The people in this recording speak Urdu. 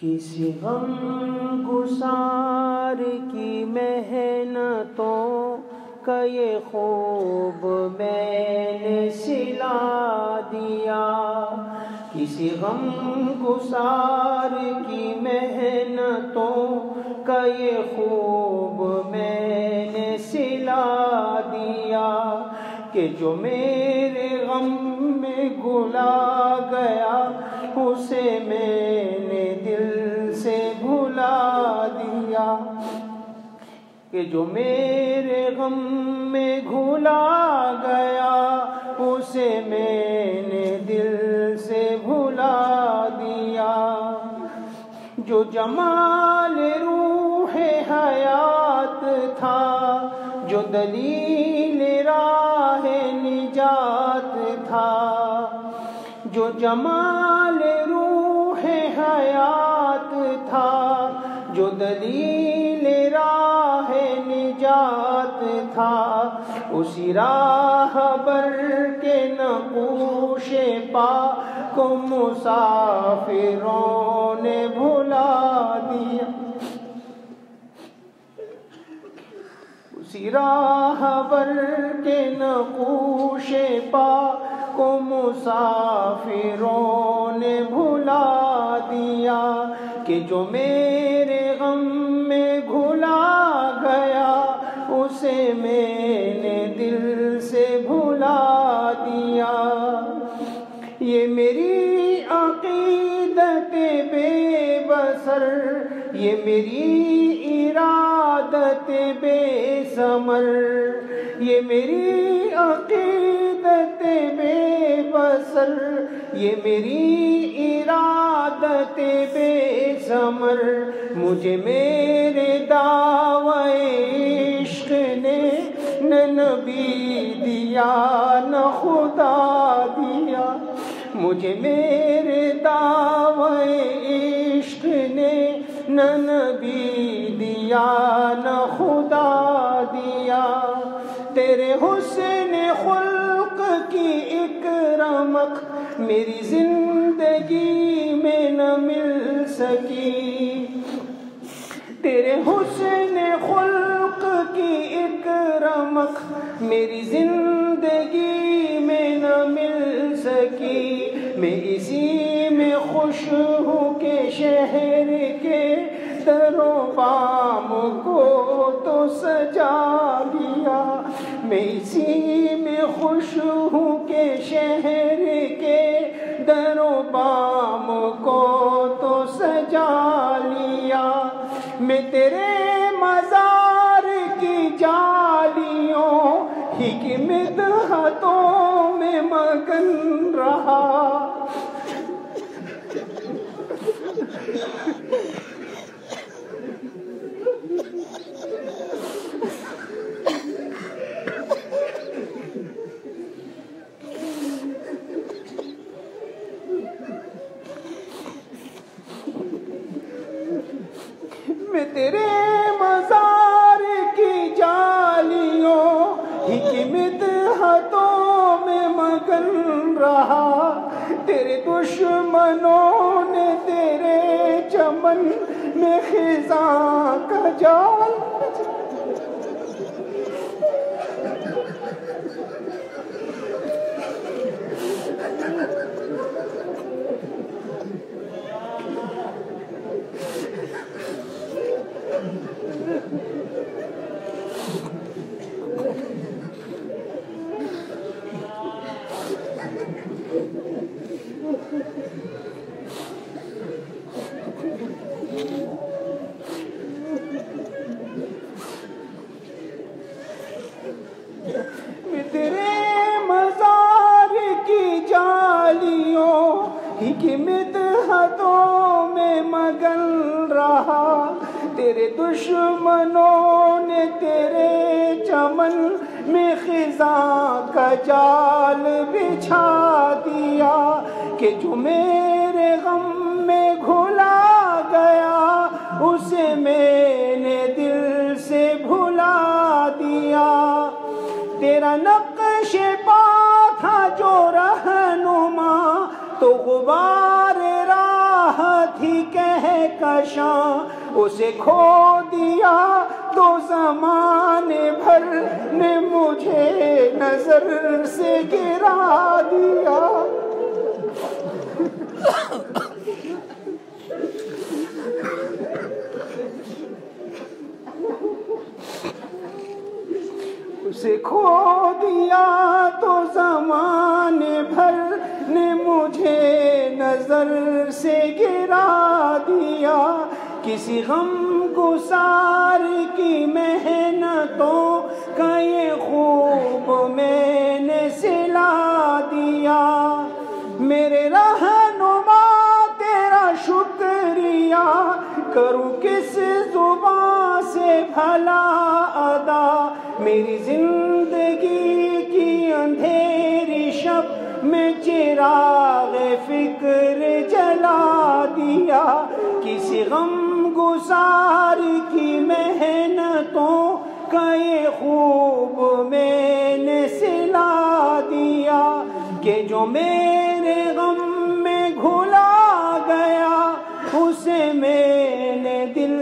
کسی غم گسار کی محنتوں کا یہ خوب میں نے سلا دیا۔ کسی غم گسار کی محنتوں کا یہ خوب میں نے سلا دیا کہ جو میرے غم میں گلا گیا، اسے میں نے کہ جو میرے غم میں گھلا گیا، اسے میں نے دل سے بھلا دیا۔ جو جمال روح حیات تھا، جو دلیل راہ نجات تھا۔ جو جمال روح حیات تھا جو دلیل راہ نجات تھا، اسی راہ بر کے نقوش پا کو مسافروں نے بھلا دیا۔ اسی راہ بر کے نقوش پا کو مسافروں نے بھلا دیا کہ جو میرے بسر یہ میری ارادت بے سمر یہ میری عقیدت بے بسر یہ میری ارادت بے سمر مجھے میرے دعوے عشق نے نہ نبی دیا، نہ خدا دیا، مجھے میرے دعوے نہ نبی دیا، نہ خدا دیا۔ تیرے حسن خلق کی ایک رمق میری زندگی میں نہ مل سکی۔ تیرے حسن خلق کی ایک رمق میری زندگی میں نہ مل سکی۔ میں اسی میں خوش ہوں کہ شہر کے در بام کو تو سجا لیا میں اسی میں خوش ہوں کہ شہر کے در و بام کو تو سجا لیا۔ میں تیرے مزار کی جالیوں ہی کی میں مگن رہا میں تیرے مزار کی جالیوں حکمت ہاتھوں میں مگن رہا۔ تیرے دشمنوں نے تیرے چمن میں خزاں کا جال میں تیرے میں مگن رہا۔ تیرے دشمنوں نے تیرے چمن میں خزاں کا جال بچھا دیا۔ کہ جو میرے غم میں گھلا گیا، اسے میں نے دل سے بھلا دیا۔ تیرا نقش پا تھا جو رہنما، تو غبار راہ تھی کہہ نشاں اسے کھو دیا تو زمانے بھر نے مجھے نظر سے گرا دیا۔ اسے کھو دیا تو زمانے بھر نے مجھے نظر سے گرا دیا۔ کسی غم گسار کی محنتوں کا یہ خوب میں میری زندگی کی اندھیری شب میں چراغ فکر جلا دیا۔ کسی غم گسار کی محنتوں کا یہ خوب میں نے سلا دیا کہ جو میرے غم میں گھلا گیا، اسے میں نے دل